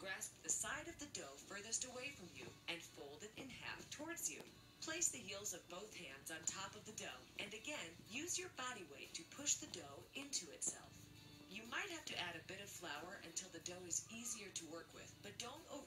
Grasp the side of the dough furthest away from you and fold it in half towards you. Place the heels of both hands on top of the dough and again use your body weight to push the dough into itself. You might have to add a bit of flour until the dough is easier to work with, but don't over